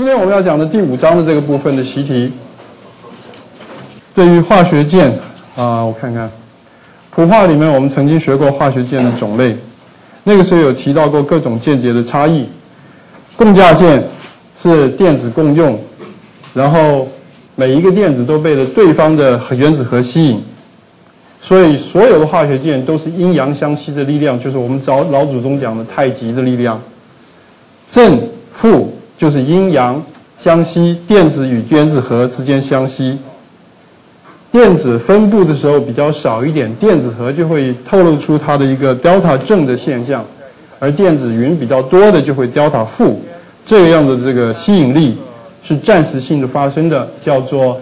今天我们要讲的第五章的这个部分的习题，对于化学键啊，我看看，普化里面我们曾经学过化学键的种类，那个时候有提到过各种键节的差异。共价键是电子共用，然后每一个电子都被了对方的原子核吸引，所以所有的化学键都是阴阳相吸的力量，就是我们早老祖宗讲的太极的力量，正负。就是阴阳相吸，电子与原子核之间相吸。电子分布的时候比较少一点，电子核就会透露出它的一个 delta 正的现象，而电子云比较多的就会 delta 负。这样的这个吸引力是暂时性的发生的，叫做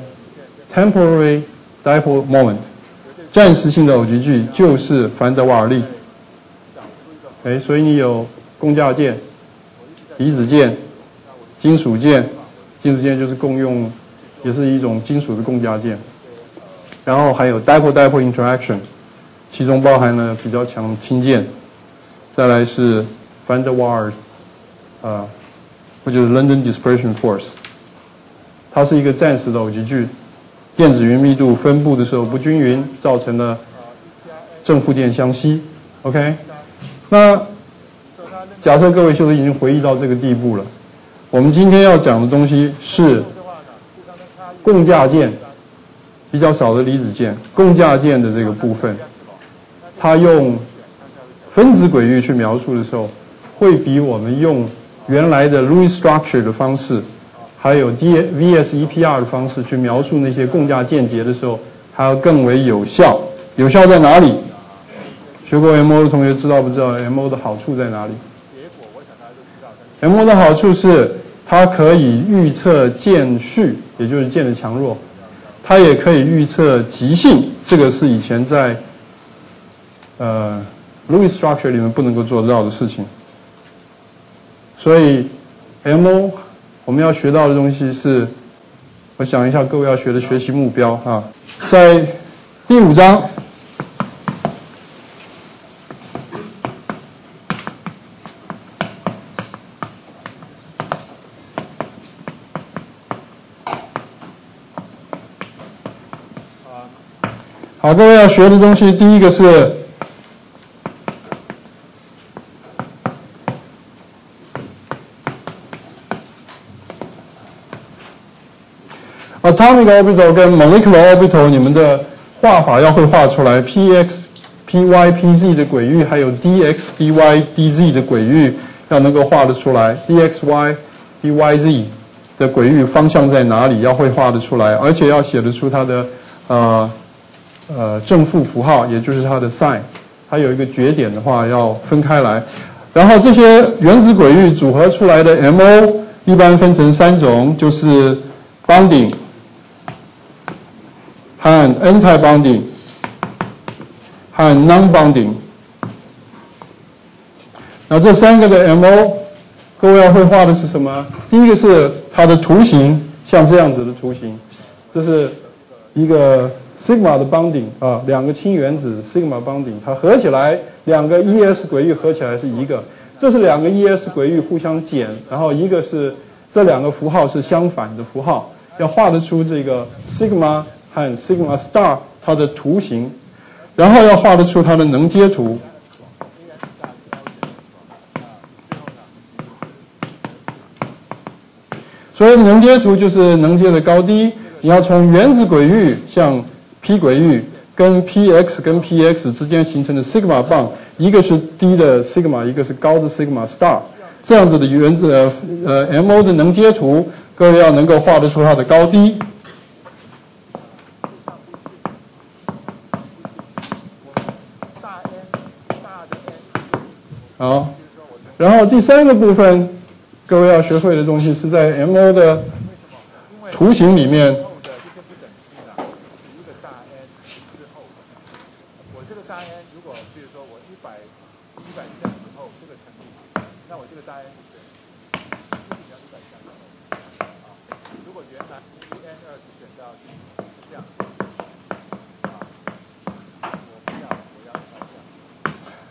temporary dipole moment。暂时性的偶极矩就是凡德瓦尔力。哎，所以你有共价键、离子键。金属键，金属键就是共用，也是一种金属的共价键。然后还有 dipole-dipole interaction，其中包含了比较强氢键。再来是 van der Waals，啊，或者是 London dispersion force，它是一个暂时的偶极矩，电子云密度分布的时候不均匀，造成了正负电相吸。OK，那假设各位就是已经回忆到这个地步了。我们今天要讲的东西是共价键比较少的离子键，共价键的这个部分，它用分子轨域去描述的时候，会比我们用原来的 Louis structure 的方式，还有 D VSEPR 的方式去描述那些共价键节的时候，还要更为有效。有效在哪里？学过 MO 的同学知道不知道 MO 的好处在哪里？MO 的好处是，它可以预测键序，也就是键的强弱；它也可以预测极性，这个是以前在呃 Louis structure 里面不能够做到的事情。所以 MO 我们要学到的东西是，我想一下各位要学的学习目标啊，在第五章。好，各位要学的东西，第一个是 atomic orbital 跟 molecular orbital，你们的画法要会画出来，px、py、pz 的轨域，还有 dx、dy、dz 的轨域要能够画得出来，dxy、dyz 的轨域方向在哪里，要会画得出来，而且要写得出它的呃。呃，正负符号，也就是它的 sign，它有一个绝点的话要分开来。然后这些原子轨域组合出来的 MO 一般分成三种，就是 bonding 和 anti-bonding 和 non-bonding。那这三个的 MO，各位要会画的是什么？第一个是它的图形，像这样子的图形，这是一个。Sigma 的 bonding 啊，两个氢原子 sigma bonding，它合起来两个 es 轨域合起来是一个，这是两个 es 轨域互相减，然后一个是这两个符号是相反的符号，要画得出这个 sigma 和 sigma star 它的图形，然后要画得出它的能阶图。所以能阶图就是能阶的高低，你要从原子轨域向 P 轨域跟 Px 跟 Px 之间形成的 sigma 棒，一个是低的 sigma，一个是高的 sigma star，这样子的原子呃 MO 的能阶图，各位要能够画得出它的高低。好，然后第三个部分，各位要学会的东西是在 MO 的图形里面。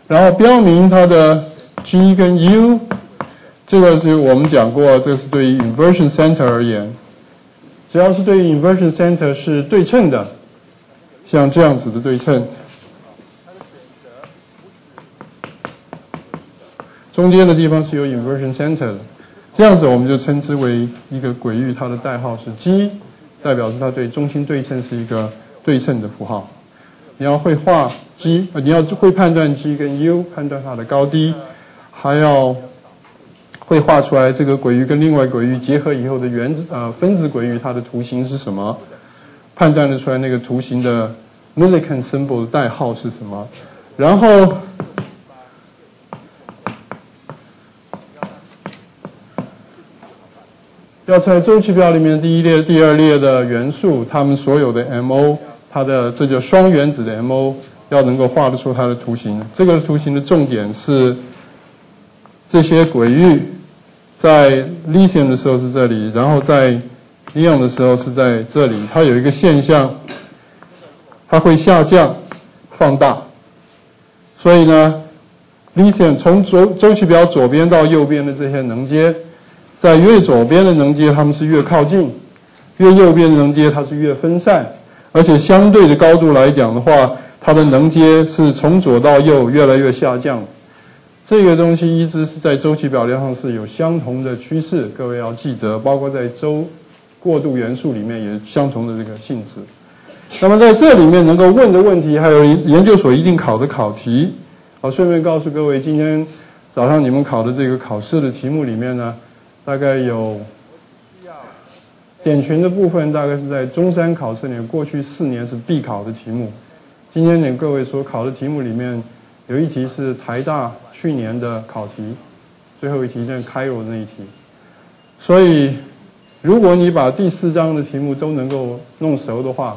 然后标明它的 G 跟 U 这个是我们讲过，这是对于 inversion center 而言，只要是对于 inversion center 是对称的，像这样子的对称，中间的地方是有 inversion center 的，这样子我们就称之为一个轨域，它的代号是 G，代表是它对中心对称是一个对称的符号。你要会画 G，呃，你要会判断 G 跟 U，判断它的高低，还要会画出来这个轨域跟另外轨域结合以后的原子呃分子轨域它的图形是什么，判断得出来那个图形的 Millikan symbol 的代号是什么，然后要在周期表里面第一列、第二列的元素，它们所有的 MO。它的这叫双原子的 MO 要能够画得出它的图形。这个图形的重点是这些轨域在 lithium 的时候是这里，然后在 ion 的时候是在这里。它有一个现象，它会下降、放大。所以呢，lithium 从周周期表左边到右边的这些能阶，在越左边的能阶它们是越靠近，越右边的能阶它是越分散。而且相对的高度来讲的话，它的能阶是从左到右越来越下降。这个东西一直是在周期表上是有相同的趋势，各位要记得，包括在周过渡元素里面也相同的这个性质。那么在这里面能够问的问题，还有研究所一定考的考题。好，顺便告诉各位，今天早上你们考的这个考试的题目里面呢，大概有。点群的部分大概是在中山考试里面，过去四年是必考的题目。今天给各位所考的题目里面，有一题是台大去年的考题，最后一题在开罗的那一题。所以，如果你把第四章的题目都能够弄熟的话，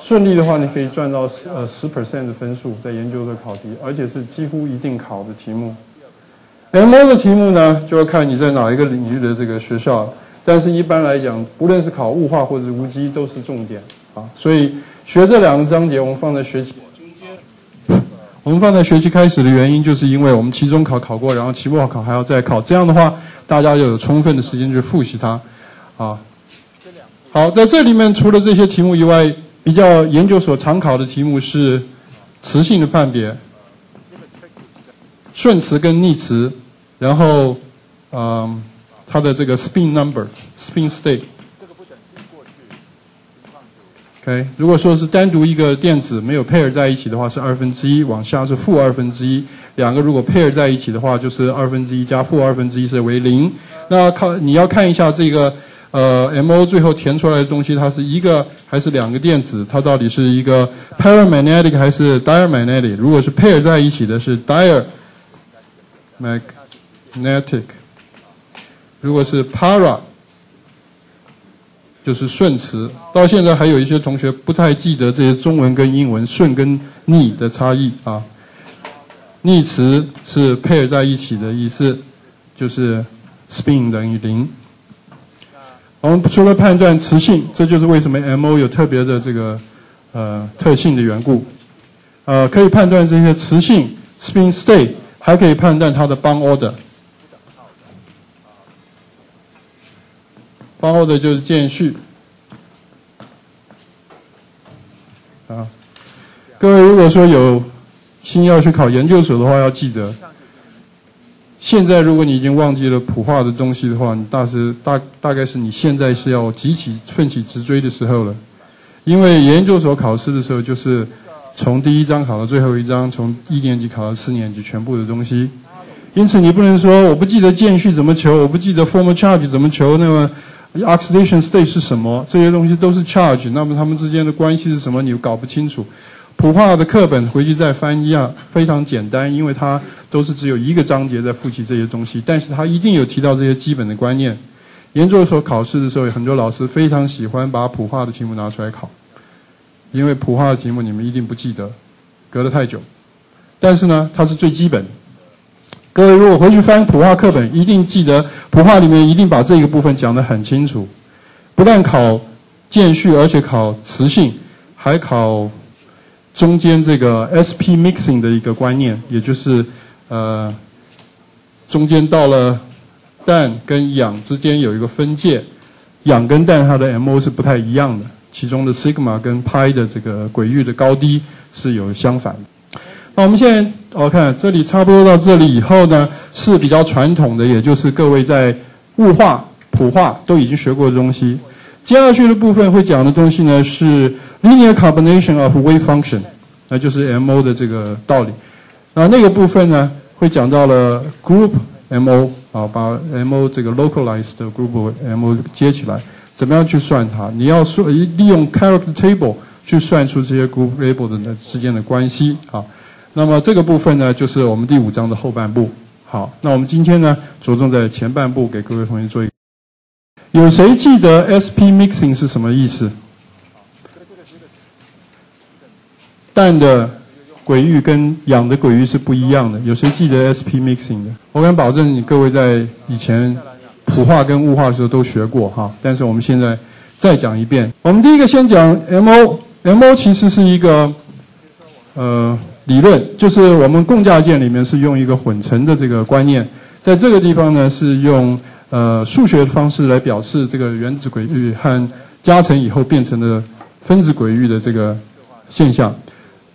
顺利的话，你可以赚到呃十 percent 的分数在研究的考题，而且是几乎一定考的题目。M O 的题目呢，就要看你在哪一个领域的这个学校。但是，一般来讲，不论是考物化或者无机，都是重点啊。所以，学这两个章节，我们放在学期中间。我们放在学期开始的原因，就是因为我们期中考考过，然后期末考还要再考。这样的话，大家就有充分的时间去复习它啊。好，在这里面，除了这些题目以外，比较研究所常考的题目是词性的判别、顺词跟逆词，然后嗯。它的这个 spin number spin state。OK，如果说是单独一个电子没有 pair 在一起的话，是二分之一，往下是负二分之一。两个如果 pair 在一起的话，就是二分之一加负二分之一是为零。那靠你要看一下这个呃 MO 最后填出来的东西，它是一个还是两个电子？它到底是一个 paramagnetic 还是 diamagnetic？如果是 pair 在一起的是 diamagnetic。如果是 para，就是顺词。到现在还有一些同学不太记得这些中文跟英文顺跟逆的差异啊。逆词是 pair 在一起的意思，就是 spin 等于零。我们除了判断词性，这就是为什么 MO 有特别的这个呃特性的缘故。呃，可以判断这些词性 spin state，还可以判断它的 bond order。方后的就是间序啊。各位如果说有心要去考研究所的话，要记得，现在如果你已经忘记了普化的东西的话，你大是大大概是你现在是要急起奋起直追的时候了。因为研究所考试的时候，就是从第一章考到最后一章，从一年级考到四年级全部的东西。因此你不能说我不记得间序怎么求，我不记得 formal charge 怎么求，那么。Oxidation state 是什么？这些东西都是 charge，那么它们之间的关系是什么？你搞不清楚。普化的课本回去再翻一下，非常简单，因为它都是只有一个章节在复习这些东西，但是它一定有提到这些基本的观念。研究所考试的时候，很多老师非常喜欢把普化的题目拿出来考，因为普化的题目你们一定不记得，隔得太久。但是呢，它是最基本。各位如果回去翻普化课本，一定记得普化里面一定把这个部分讲得很清楚。不但考间序，而且考词性，还考中间这个 SP mixing 的一个观念，也就是呃中间到了氮跟氧之间有一个分界，氧跟氮它的 MO 是不太一样的，其中的 sigma 跟 pi 的这个轨域的高低是有相反的。那我们现在我看这里差不多到这里以后呢，是比较传统的，也就是各位在物化、普化都已经学过的东西。接下去的部分会讲的东西呢是 linear combination of wave function，那就是 MO 的这个道理。那那个部分呢会讲到了 group MO 啊，把 MO 这个 localized group MO 接起来，怎么样去算它？你要说利用 character table 去算出这些 group label 的之间的关系啊。那么这个部分呢就是我们第五章的后半部。好，那我们今天呢着重在前半部给各位同学做一。有谁记得 SP mixing 是什么意思？氮的轨域跟氧的轨域是不一样的。有谁记得 SP mixing 的？我敢保证，你各位在以前普化跟物化的时候都学过哈。但是我们现在再讲一遍。我们第一个先讲 MO，MO 其实是一个呃理论，就是我们共价键里面是用一个混成的这个观念，在这个地方呢是用。呃，数学的方式来表示这个原子轨域和加成以后变成的分子轨域的这个现象。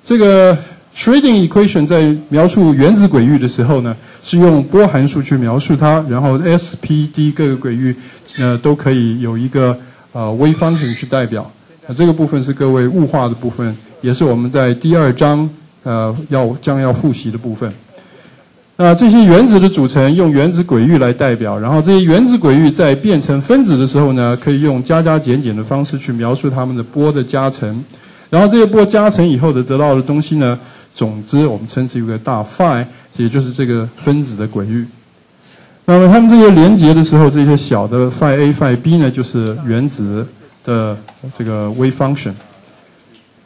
这个 Schrödinger equation 在描述原子轨域的时候呢，是用波函数去描述它，然后 S、P、D 各个轨域呃都可以有一个呃微方程去代表。那这个部分是各位物化的部分，也是我们在第二章呃要将要复习的部分。那这些原子的组成用原子轨域来代表，然后这些原子轨域在变成分子的时候呢，可以用加加减减的方式去描述它们的波的加成，然后这些波加成以后的得到的东西呢，总之我们称之为大 phi，也就是这个分子的轨域。那么它们这些连接的时候，这些小的 phi a phi b 呢，就是原子的这个 wave function。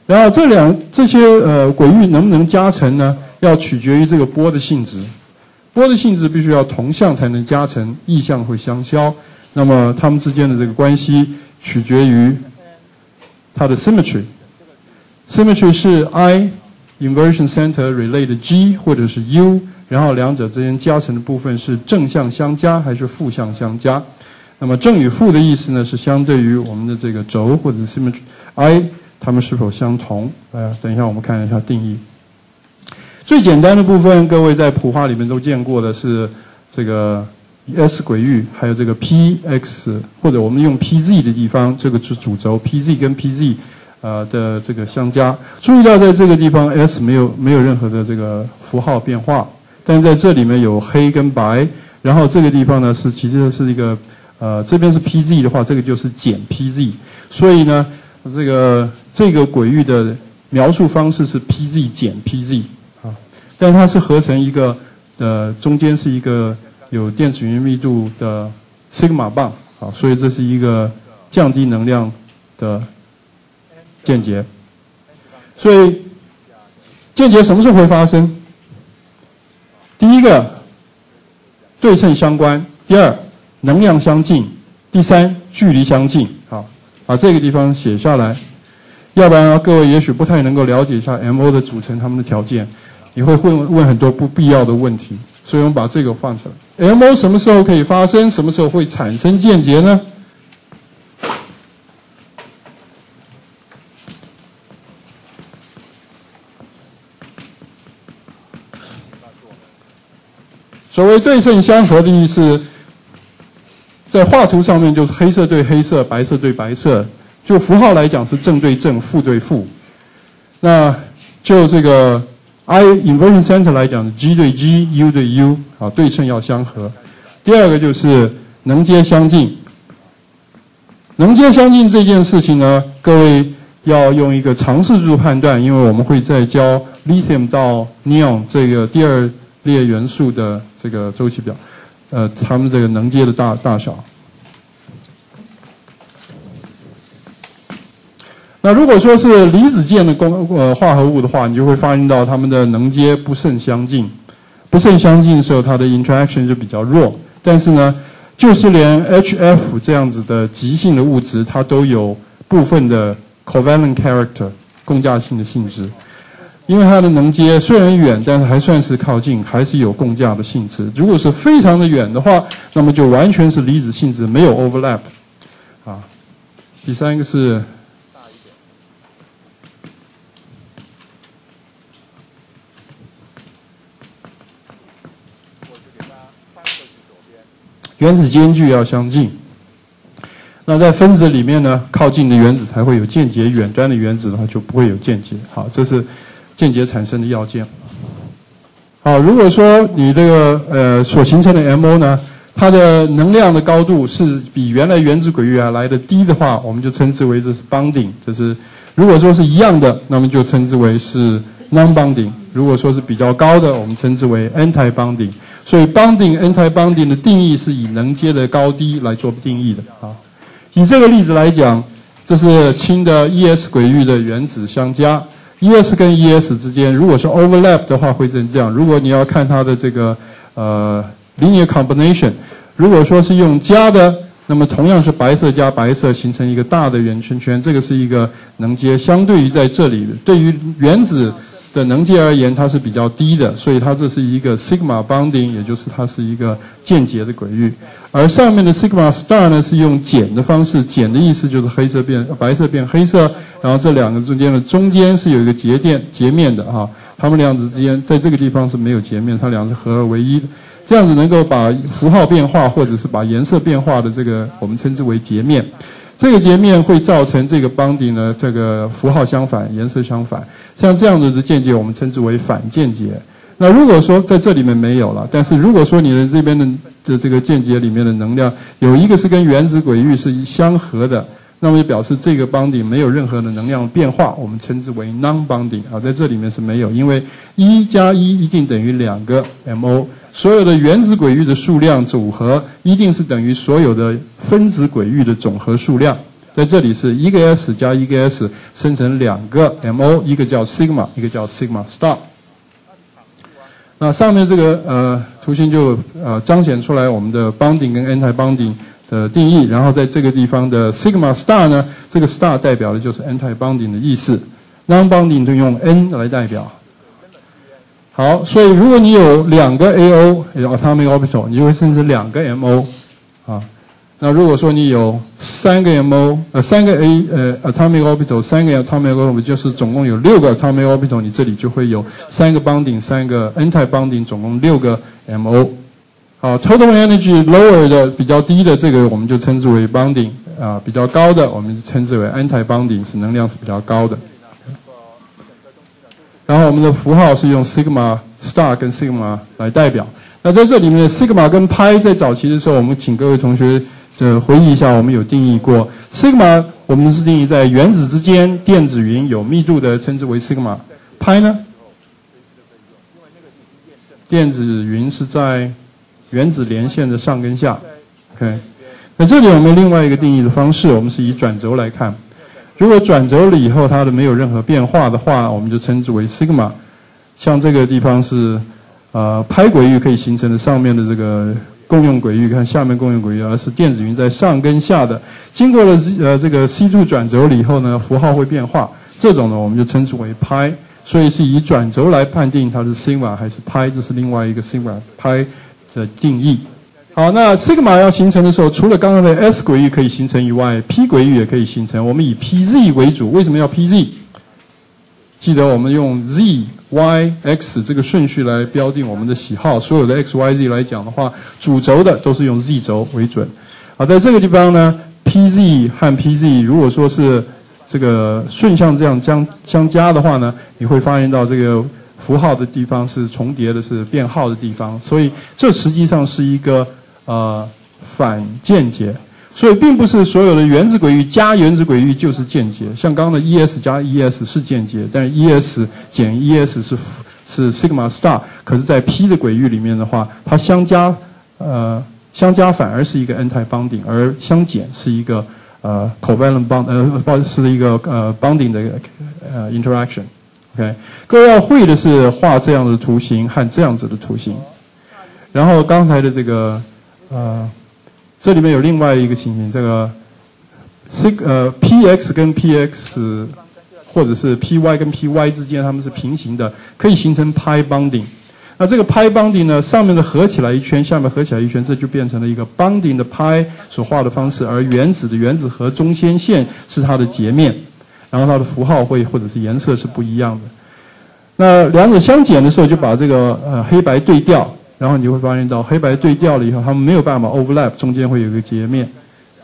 然后这两这些呃轨域能不能加成呢？要取决于这个波的性质。波的性质必须要同向才能加成，异向会相消。那么它们之间的这个关系取决于它的 symmetry。symmetry 是 I inversion center related G 或者是 U，然后两者之间加成的部分是正向相加还是负向相加。那么正与负的意思呢，是相对于我们的这个轴或者 symmetry I，它们是否相同？呃，等一下我们看一下定义。最简单的部分，各位在普化里面都见过的是这个 S 轨域，还有这个 Px，或者我们用 Pz 的地方，这个是主轴，Pz 跟 Pz，呃的这个相加。注意到在这个地方 S 没有没有任何的这个符号变化，但是在这里面有黑跟白，然后这个地方呢是其实是一个呃这边是 Pz 的话，这个就是减 Pz，所以呢这个这个轨域的描述方式是 Pz 减 Pz 啊。但它是合成一个，呃，中间是一个有电子云密度的 sigma 棒，啊，所以这是一个降低能量的间接。所以间接什么时候会发生？第一个对称相关，第二能量相近，第三距离相近。好，把这个地方写下来，要不然各位也许不太能够了解一下 MO 的组成，他们的条件。你会问问很多不必要的问题，所以我们把这个放出来。MO 什么时候可以发生？什么时候会产生间接呢？所谓对称相合的意思，在画图上面就是黑色对黑色，白色对白色。就符号来讲是正对正，负对负。那就这个。I inversion center 来讲，G 对 G，U 对 U，啊，对称要相合。第二个就是能接相近。能接相近这件事情呢，各位要用一个常识度判断，因为我们会在教 lithium 到 neon 这个第二列元素的这个周期表，呃，它们这个能接的大大小。那如果说是离子键的共呃化合物的话，你就会发现到它们的能阶不甚相近，不甚相近的时候，它的 interaction 就比较弱。但是呢，就是连 HF 这样子的极性的物质，它都有部分的 covalent character 共价性的性质。因为它的能阶虽然远，但是还算是靠近，还是有共价的性质。如果是非常的远的话，那么就完全是离子性质，没有 overlap。啊，第三个是。原子间距要相近。那在分子里面呢，靠近的原子才会有间接，远端的原子的话就不会有间接。好，这是间接产生的要件。好，如果说你这个呃所形成的 MO 呢，它的能量的高度是比原来原子轨域啊来的低的话，我们就称之为这是 bonding。这是如果说是一样的，那么就称之为是 non-bonding。如果说是比较高的，我们称之为 anti-bonding。所以 bonding anti-bonding 的定义是以能阶的高低来做定义的啊。以这个例子来讲，这是氢的 ES 轨域的原子相加，ES 跟 ES 之间如果是 overlap 的话会成这样。如果你要看它的这个呃 linear combination，如果说是用加的，那么同样是白色加白色形成一个大的圆圈圈，这个是一个能阶。相对于在这里，对于原子。的能阶而言，它是比较低的，所以它这是一个 sigma bonding，也就是它是一个间接的轨域。而上面的 sigma star 呢，是用减的方式，减的意思就是黑色变白色变黑色，然后这两个中间的中间是有一个截电截面的哈，它们两者之间在这个地方是没有截面，它两是合二为一的，这样子能够把符号变化或者是把颜色变化的这个我们称之为截面。这个截面会造成这个 bonding 呢，这个符号相反，颜色相反。像这样子的间接，我们称之为反间接。那如果说在这里面没有了，但是如果说你的这边的的这个间接里面的能量有一个是跟原子轨域是相合的，那么就表示这个 bonding 没有任何的能量变化，我们称之为 non-bonding 啊，在这里面是没有，因为一加一一定等于两个 mo。所有的原子轨域的数量组合一定是等于所有的分子轨域的总和数量。在这里是一个 s 加一个 s 生成两个 mo，一个叫 sigma，一个叫 sigma star。那上面这个呃图形就呃彰显出来我们的 bonding 跟 anti-bonding 的定义。然后在这个地方的 sigma star 呢，这个 star 代表的就是 anti-bonding 的意思，non-bonding 就用 n 来代表。好，所以如果你有两个 AO，有 atomic orbital，你就会生成两个 MO，啊，那如果说你有三个 MO，呃，三个 A，呃，atomic orbital，三个 atomic orbital，就是总共有六个 atomic orbital，你这里就会有三个 bonding，三个 anti bonding，总共六个 MO。好，total energy lower 的比较低的这个我们就称之为 bonding，啊，比较高的我们称之为 anti bonding，是能量是比较高的。然后我们的符号是用 sigma star 跟 sigma 来代表。那在这里面，sigma 跟 pi 在早期的时候，我们请各位同学呃回忆一下，我们有定义过 sigma，我们是定义在原子之间电子云有密度的，称之为 sigma。pi 呢？电子云是在原子连线的上跟下。OK。那这里我们另外一个定义的方式，我们是以转轴来看。如果转轴了以后，它的没有任何变化的话，我们就称之为 sigma。像这个地方是，呃，拍轨域可以形成的上面的这个共用轨域，看下面共用轨域，而是电子云在上跟下的，经过了呃这个 c 柱转轴了以后呢，符号会变化，这种呢我们就称之为拍。所以是以转轴来判定它是 sigma 还是拍，这是另外一个 sigma 拍的定义。好，那 sigma 要形成的时候，除了刚刚的 s 轨域可以形成以外，p 轨域也可以形成。我们以 pz 为主，为什么要 pz？记得我们用 z、y、x 这个顺序来标定我们的喜好。所有的 x、y、z 来讲的话，主轴的都是用 z 轴为准。好，在这个地方呢，pz 和 pz 如果说是这个顺向这样相相加的话呢，你会发现到这个符号的地方是重叠的，是变号的地方。所以这实际上是一个。呃，反间接，所以并不是所有的原子轨域加原子轨域就是间接。像刚刚的 ES 加 ES 是间接，但 ES 减 ES 是是 sigma star。可是，在 P 的轨域里面的话，它相加呃相加反而是一个 anti bonding，而相减是一个呃 covalent bond 呃不是一个呃 bonding 的呃 interaction。OK，各位要会的是画这样的图形和这样子的图形，然后刚才的这个。呃，这里面有另外一个情形，这个 C 呃 P X 跟 P X 或者是 py 跟 py 之间它们是平行的，可以形成 pi bonding。那这个 pi bonding 呢，上面的合起来一圈，下面合起来一圈，这就变成了一个 bonding 的 pi 所画的方式。而原子的原子核中间线是它的截面，然后它的符号会或者是颜色是不一样的。那两者相减的时候，就把这个呃黑白对调，然后你会发现到黑白对调了以后，它们没有办法 overlap，中间会有一个截面，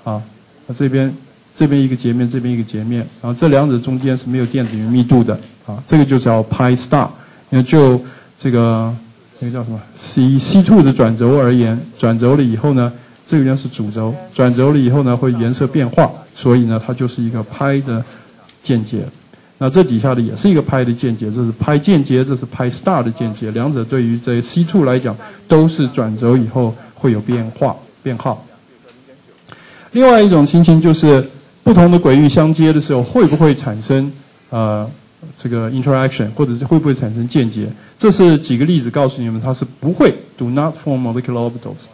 啊，那这边这边一个截面，这边一个截面，然后这两者中间是没有电子云密度的，啊，这个就叫 pi star。那就这个。那个叫什么？C C two 的转轴而言，转轴了以后呢，这个呢是主轴，转轴了以后呢会颜色变化，所以呢它就是一个拍的间接。那这底下的也是一个拍的间接，这是拍间接，这是拍 star 的间接。两者对于这 C two 来讲都是转轴以后会有变化变号。另外一种情形就是不同的轨域相接的时候会不会产生呃？这个 interaction 或者是会不会产生间接？这是几个例子告诉你们，它是不会 do not form molecular orbitals，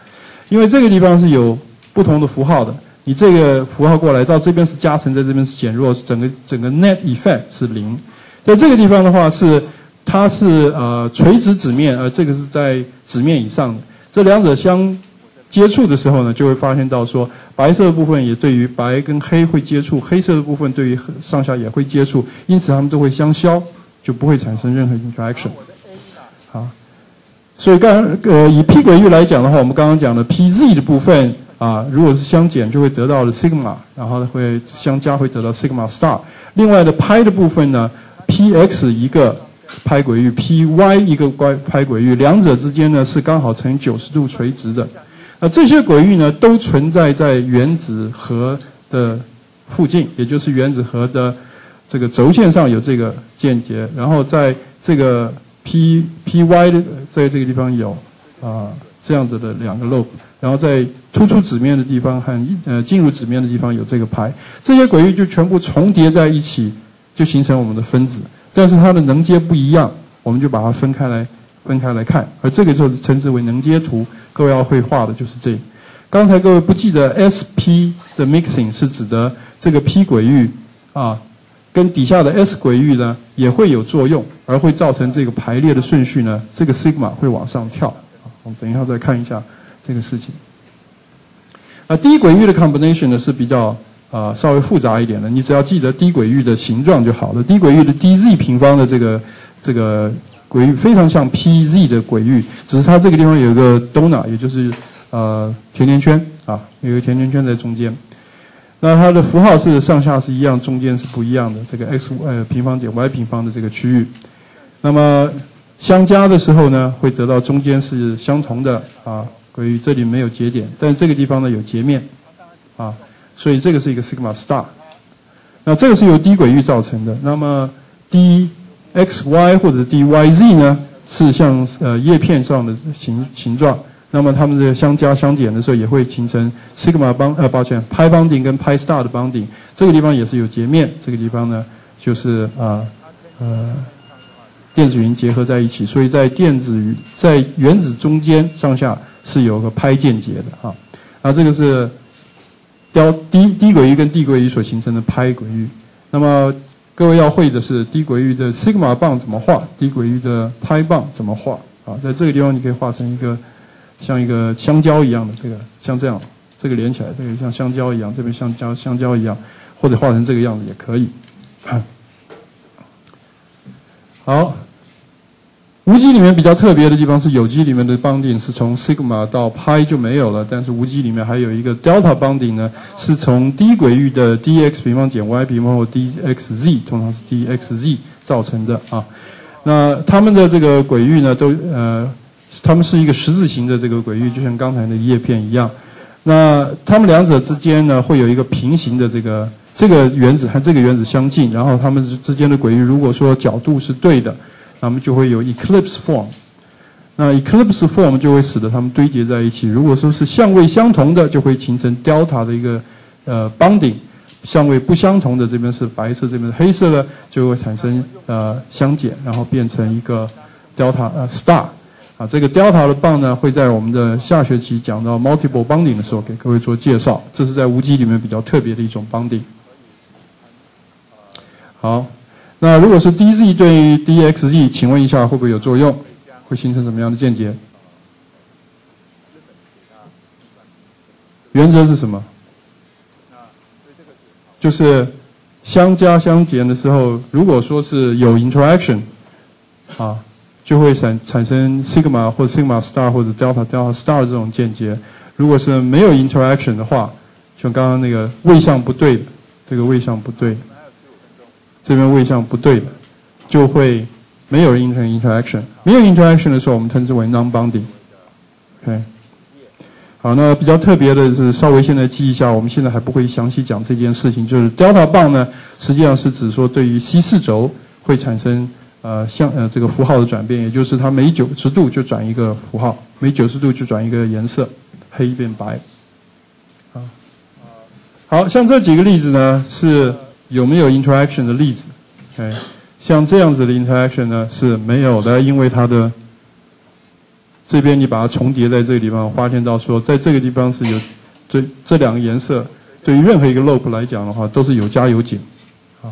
因为这个地方是有不同的符号的。你这个符号过来到这边是加成，在这边是减弱，整个整个 net effect 是零。在这个地方的话是它是呃垂直纸面，而这个是在纸面以上的，这两者相。接触的时候呢，就会发现到说，白色的部分也对于白跟黑会接触，黑色的部分对于上下也会接触，因此它们都会相消，就不会产生任何 interaction。好，所以刚呃以 p 轨域来讲的话，我们刚刚讲的 pz 的部分啊，如果是相减就会得到了 sigma，然后会相加会得到 sigma star。另外的拍的部分呢，px 一个拍轨域，py 一个关拍轨域，两者之间呢是刚好呈九十度垂直的。那这些轨域呢，都存在在原子核的附近，也就是原子核的这个轴线上有这个间接，然后在这个 p p y 的在这个地方有啊这样子的两个 lobe，然后在突出纸面的地方和呃进入纸面的地方有这个排，这些轨域就全部重叠在一起，就形成我们的分子，但是它的能阶不一样，我们就把它分开来分开来看，而这个就称之为能阶图。各位要会画的就是这。刚才各位不记得 SP 的 mixing 是指的这个 P 轨域啊，跟底下的 S 轨域呢也会有作用，而会造成这个排列的顺序呢，这个 sigma 会往上跳。我们等一下再看一下这个事情。啊低轨域的 combination 呢是比较啊稍微复杂一点的，你只要记得低轨域的形状就好了。低轨域的 dz 平方的这个这个。轨域非常像 PZ 的轨域，只是它这个地方有一个 donut，也就是呃甜甜圈啊，有一个甜甜圈在中间。那它的符号是上下是一样，中间是不一样的。这个 x 呃平方减 y 平方的这个区域，那么相加的时候呢，会得到中间是相同的啊轨域，这里没有节点，但这个地方呢有截面啊，所以这个是一个 sigma star。那这个是由低轨域造成的，那么 d x y 或者 d y z 呢，是像呃叶片上的形形状。那么它们这个相加相减的时候，也会形成 sigma 邦呃抱歉 pi bonding 跟 pi star 的 bonding。这个地方也是有截面，这个地方呢就是啊呃电子云结合在一起，所以在电子在原子中间上下是有个拍间接的啊。啊这个是雕低低轨域跟低轨域所形成的拍轨域。那么各位要会的是低轨域的 sigma 棒怎么画，低轨域的拍棒怎么画啊？在这个地方你可以画成一个像一个香蕉一样的这个，像这样，这个连起来，这个像香蕉一样，这边像蕉香蕉一样，或者画成这个样子也可以。好。无机里面比较特别的地方是有机里面的 bonding 是从 sigma 到 pi 就没有了，但是无机里面还有一个 delta bonding 呢，是从低轨域的 dx 平方减 y 平方或 dxz，通常是 dxz 造成的啊。那它们的这个轨域呢，都呃，它们是一个十字形的这个轨域，就像刚才的叶片一样。那它们两者之间呢，会有一个平行的这个这个原子和这个原子相近，然后它们之之间的轨域，如果说角度是对的。那么就会有 eclipse form，那 eclipse form 就会使得它们堆叠在一起。如果说是相位相同的，就会形成 delta 的一个呃 bonding；相位不相同的，这边是白色，这边是黑色的，就会产生呃相减，然后变成一个 delta 呃 star。啊，这个 delta 的棒呢，会在我们的下学期讲到 multiple bonding 的时候给各位做介绍。这是在无机里面比较特别的一种 bonding。好。那如果是 dz 对 dxz，请问一下会不会有作用？会形成什么样的键结？原则是什么？就是相加相减的时候，如果说是有 interaction，啊，就会产产生 sigma 或 sigma star 或者 delta delta star 这种间接。如果是没有 interaction 的话，像刚刚那个位向不对的，这个位向不对。这边位向不对的，就会没有 inter interaction。没有 interaction 的时候，我们称之为 non-bonding。OK，好，那比较特别的是，稍微现在记一下，我们现在还不会详细讲这件事情。就是 delta 棒呢，实际上是指说对于 C 四轴会产生呃像呃这个符号的转变，也就是它每九十度就转一个符号，每九十度就转一个颜色，黑变白。啊，好像这几个例子呢是。有没有 interaction 的例子？哎，像这样子的 interaction 呢是没有的，因为它的这边你把它重叠在这个地方，发现到说在这个地方是有对这两个颜色对于任何一个 loop 来讲的话都是有加有减啊。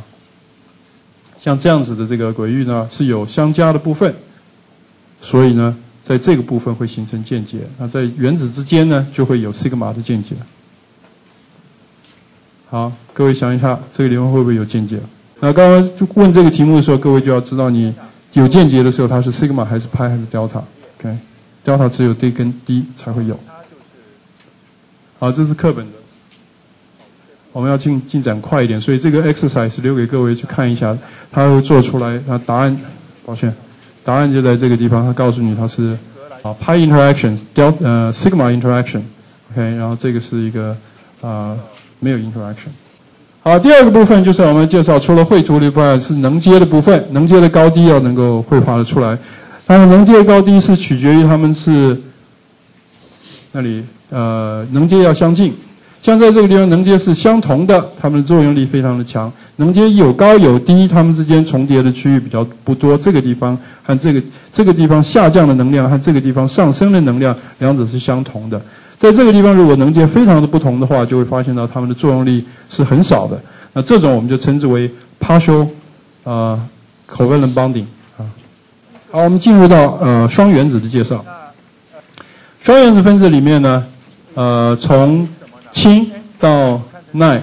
像这样子的这个轨域呢是有相加的部分，所以呢在这个部分会形成间接，那在原子之间呢就会有 sigma 的间接。好，各位想一下，这个地方会不会有间接？那刚刚就问这个题目的时候，各位就要知道，你有间接的时候，它是 sigma 还是派还是 delta？OK，delta 只有 d 跟 d 才会有。好，这是课本的，我们要进进展快一点，所以这个 exercise 留给各位去看一下，它会做出来，它答案，抱歉，答案就在这个地方，它告诉你它是啊 pi interactions，del 呃 sigma interaction，OK，然后这个是一个啊。没有 interaction。好，第二个部分就是我们介绍，除了绘图的部分，是能接的部分。能接的高低要能够绘画的出来。但是能接的高低是取决于他们是那里呃能接要相近。像在这个地方，能接是相同的，它们的作用力非常的强。能接有高有低，它们之间重叠的区域比较不多。这个地方和这个这个地方下降的能量和这个地方上升的能量，两者是相同的。在这个地方，如果能见非常的不同的话，就会发现到它们的作用力是很少的。那这种我们就称之为 partial 啊 covalent bonding 啊。好，我们进入到呃双原子的介绍。双原子分子里面呢，呃，从氢到氖，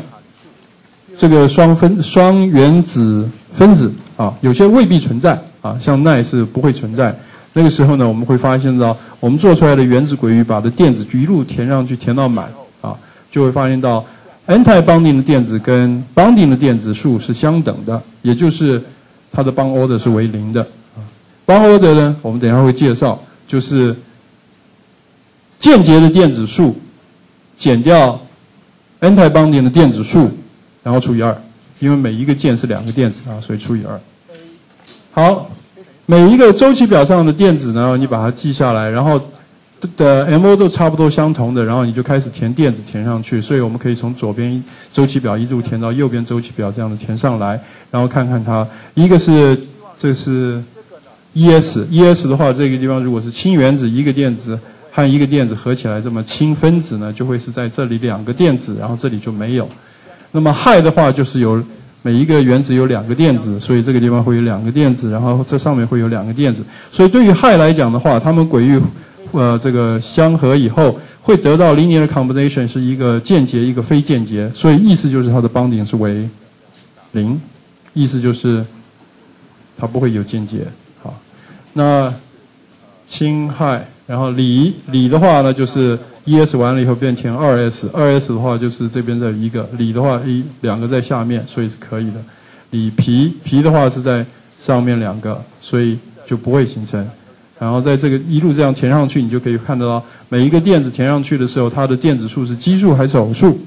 这个双分双原子分子啊，有些未必存在啊，像氖是不会存在。那个时候呢，我们会发现到我们做出来的原子轨域，把的电子一路填上去，填到满啊，就会发现到 anti-bonding 的电子跟 bonding 的电子数是相等的，也就是它的 bond order 是为零的。bond order 呢，我们等一下会介绍，就是间接的电子数减掉 anti-bonding 的电子数，然后除以二，因为每一个键是两个电子啊，所以除以二。好。每一个周期表上的电子呢，你把它记下来，然后的 MO 都差不多相同的，然后你就开始填电子填上去。所以我们可以从左边周期表一路填到右边周期表，这样的填上来，然后看看它。一个是这是 ES，ES 的话，这个地方如果是氢原子，一个电子和一个电子合起来，这么氢分子呢，就会是在这里两个电子，然后这里就没有。那么氦的话，就是有。每一个原子有两个电子，所以这个地方会有两个电子，然后这上面会有两个电子。所以对于氦来讲的话，它们轨域，呃，这个相合以后会得到 linear combination 是一个间接，一个非间接。所以意思就是它的邦顶是为零，意思就是它不会有间接。好，那氢氦，然后锂，锂的话呢就是。E S 完了以后变成二 S，二 S 的话就是这边在一个锂的话一两个在下面，所以是可以的。锂皮皮的话是在上面两个，所以就不会形成。然后在这个一路这样填上去，你就可以看得到每一个电子填上去的时候，它的电子数是奇数还是偶数。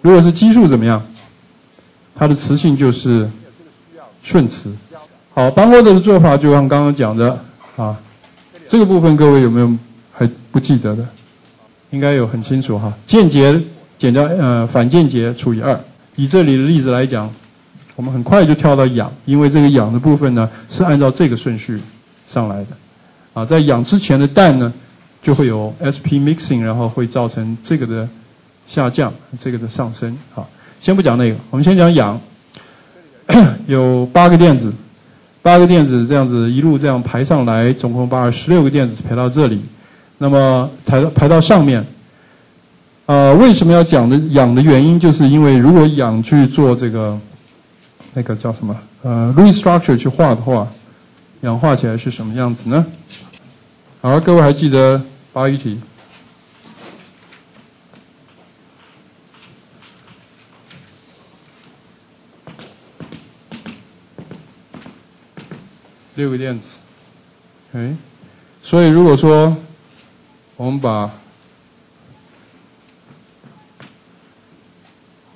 如果是奇数怎么样？它的磁性就是顺磁。好，邦霍德的做法就像刚刚讲的啊，这个部分各位有没有还不记得的？应该有很清楚哈，间接减掉呃反间接除以二。以这里的例子来讲，我们很快就跳到氧，因为这个氧的部分呢是按照这个顺序上来的。啊，在氧之前的氮呢就会有 sp mixing，然后会造成这个的下降，这个的上升。好，先不讲那个，我们先讲氧。有八个电子，八个电子这样子一路这样排上来，总共把十六个电子排到这里，那么排排到上面。呃，为什么要讲的氧的原因，就是因为如果氧去做这个那个叫什么呃，restructure 去画的话，氧化起来是什么样子呢？好，各位还记得八一体？六个电子，哎，所以如果说我们把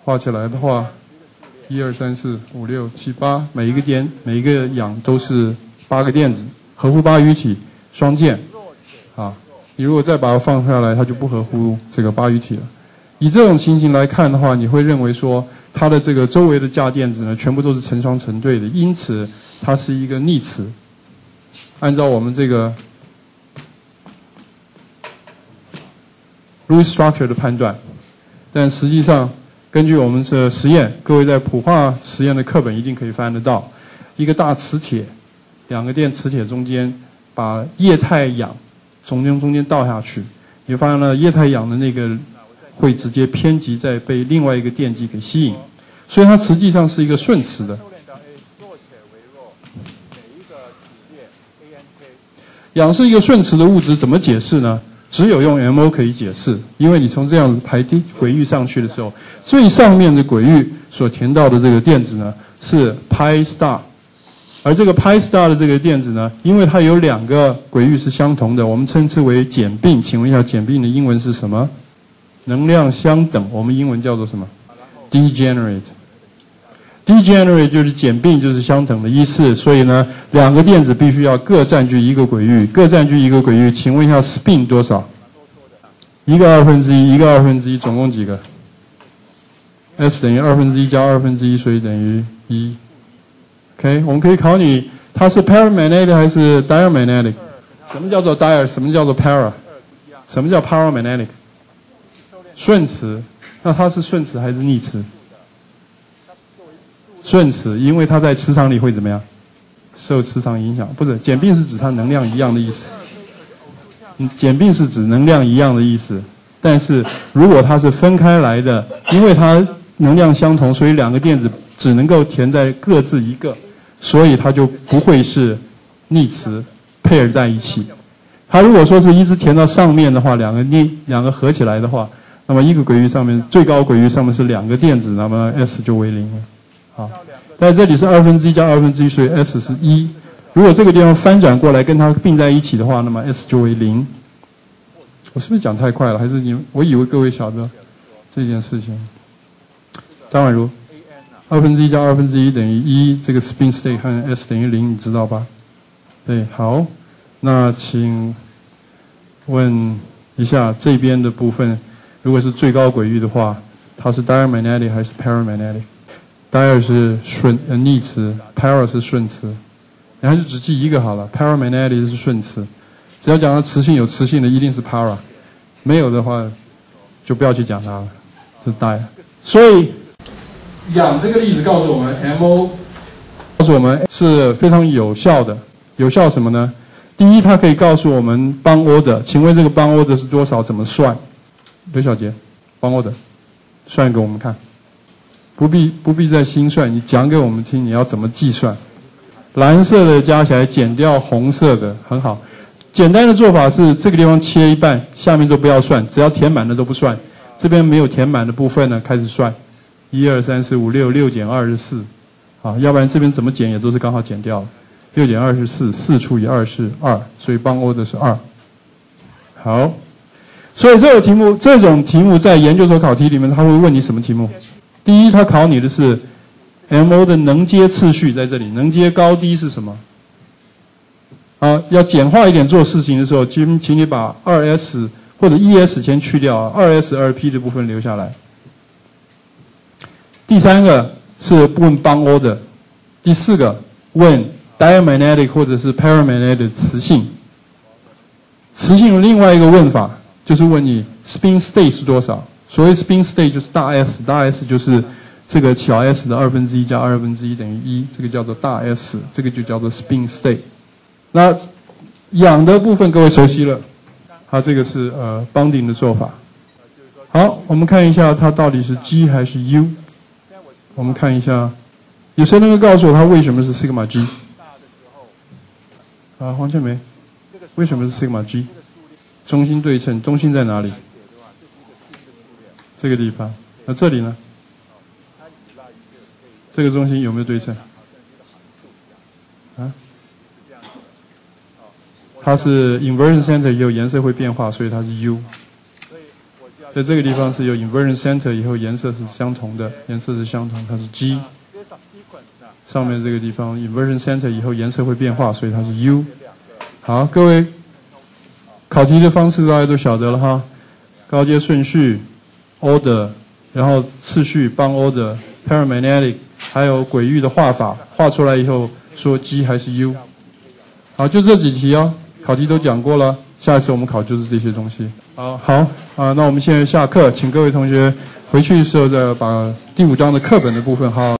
画起来的话，一二三四五六七八，每一个点每一个氧都是八个电子，合乎八隅体双键，啊，你如果再把它放下来，它就不合乎这个八隅体了。以这种情形来看的话，你会认为说它的这个周围的价电子呢，全部都是成双成对的，因此。它是一个逆磁，按照我们这个 we structure 的判断，但实际上根据我们的实验，各位在普化实验的课本一定可以翻得到，一个大磁铁，两个电磁铁中间把液态氧从中中间倒下去，你发现了液态氧的那个会直接偏极在被另外一个电极给吸引，所以它实际上是一个顺磁的。氧是一个顺磁的物质，怎么解释呢？只有用 MO 可以解释，因为你从这样子排低轨域上去的时候，最上面的轨域所填到的这个电子呢是 pi star，而这个 pi star 的这个电子呢，因为它有两个轨域是相同的，我们称之为简并。请问一下，简并的英文是什么？能量相等，我们英文叫做什么？degenerate。Degenerate 就是简并，就是相等的意思。所以呢，两个电子必须要各占据一个轨域，各占据一个轨域。请问一下，spin 多少？一个二分之一，一个二分之一，总共几个？s 等于二分之一加二分之一，所以等于一。OK，我们可以考你，它是 paramagnetic 还是 diamagnetic？什么叫做 dia？什么叫做 para？什么叫 paramagnetic？顺磁。那它是顺磁还是逆磁？顺磁，因为它在磁场里会怎么样？受磁场影响，不是简并是指它能量一样的意思。简并是指能量一样的意思，但是如果它是分开来的，因为它能量相同，所以两个电子只能够填在各自一个，所以它就不会是逆磁配而在一起。它如果说是一直填到上面的话，两个逆两个合起来的话，那么一个轨域上面最高轨域上面是两个电子，那么 S 就为零了。好，但这里是二分之一加二分之一，所以 S 是一。如果这个地方翻转过来跟它并在一起的话，那么 S 就为零。我是不是讲太快了？还是你？我以为各位晓得这件事情。张婉如，二分之一加二分之一等于一，这个 spin state 和 S 等于零，你知道吧？对，好，那请问一下这边的部分，如果是最高轨域的话，它是 diamagnetic 还是 paramagnetic？Paramagnetic？dia 是顺呃逆词，para 是顺词，然后就只记一个好了。paramagnetic 是顺词，只要讲到磁性有磁性的一定是 para，没有的话就不要去讲它了，是 die。所以氧这个例子告诉我们，mo 告诉我们是非常有效的。有效什么呢？第一，它可以告诉我们帮 order，请问这个帮 order 是多少？怎么算？刘小杰，帮 order，算给我们看。不必不必再心算，你讲给我们听，你要怎么计算？蓝色的加起来减掉红色的，很好。简单的做法是这个地方切一半，下面都不要算，只要填满的都不算。这边没有填满的部分呢，开始算。一二三四五六，六减二十四，啊，要不然这边怎么减也都是刚好减掉了。六减二十四，四除以二是二，所以帮 O 的是二。好，所以这个题目，这种题目在研究所考题里面，他会问你什么题目？第一，他考你的是 MO 的能阶次序在这里，能阶高低是什么？啊，要简化一点做事情的时候，请请你把二 S 或者 1s 先去掉，二 S 二 P 的部分留下来。第三个是问帮 O 的，第四个问 diamagnetic 或者是 paramagnetic 的磁性。磁性另外一个问法就是问你 spin state 是多少。所谓 spin state 就是大 S，大 S 就是这个小 s 的二分之一加二分之一等于一，这个叫做大 S，这个就叫做 spin state。那氧的部分各位熟悉了，它这个是呃 bonding 的做法。好，我们看一下它到底是 G 还是 U。我们看一下，有谁能够告诉我它为什么是 sigma G？啊，黄建梅，为什么是 sigma G？中心对称，中心在哪里？这个地方。那这里呢？这个中心有没有对称？啊？它是 inversion center 以后颜色会变化，所以它是 U。在这个地方是有 inversion center 以后颜色是相同的，颜色是相同，它是 G。上面这个地方 inversion center 以后颜色会变化，所以它是 U。好，各位，考题的方式大家都晓得了哈，高阶顺序，order，然后次序帮 order，paramagnetic。还有鬼域的画法，画出来以后说 G 还是 U，好，就这几题哦，考题都讲过了，下一次我们考就是这些东西。好，好啊，那我们现在下课，请各位同学回去的时候再把第五章的课本的部分好。